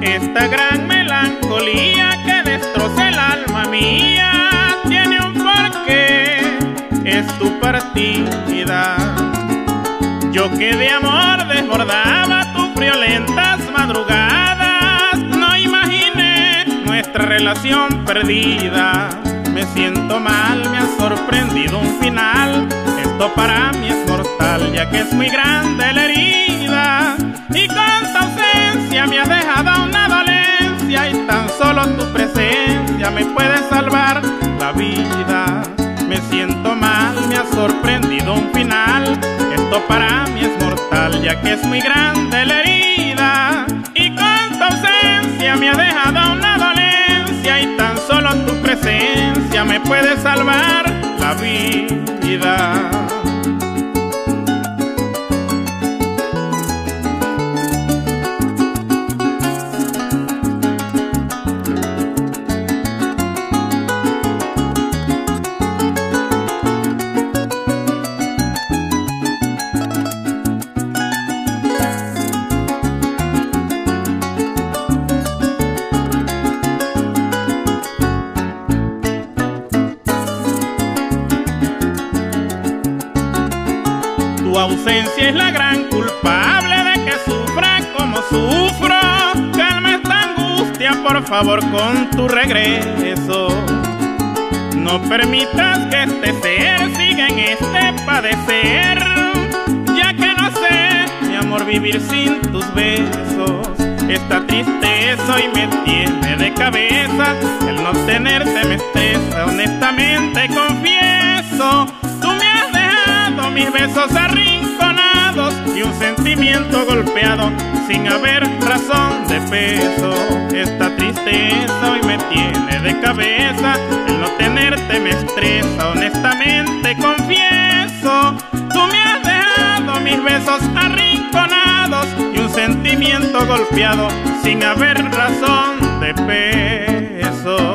Esta gran melancolía que destroza el alma mía tiene un porqué, es tu partida. Yo que de amor desbordaba tus violentas madrugadas, no imaginé nuestra relación perdida. Me siento mal, me ha sorprendido un final. Esto para mí es mortal, ya que es muy grande la herida. Y con salvar la vida. Me siento mal, me ha sorprendido un final. Esto para mí es mortal, ya que es muy grande la herida. Y con tu ausencia me ha dejado una dolencia y tan solo tu presencia me puede salvar Tu ausencia es la gran culpable de que sufra como sufro. Calma esta angustia, por favor, con tu regreso. No permitas que este ser siga en este padecer, ya que no sé, mi amor, vivir sin tus besos. Esta tristeza hoy me tiene de cabeza, el no tenerte me estresa, honestamente confieso. Mis besos arrinconados y un sentimiento golpeado sin haber razón de peso. Esta tristeza hoy me tiene de cabeza, el no tenerte me estresa, honestamente confieso. Tú me has dejado mis besos arrinconados y un sentimiento golpeado sin haber razón de peso.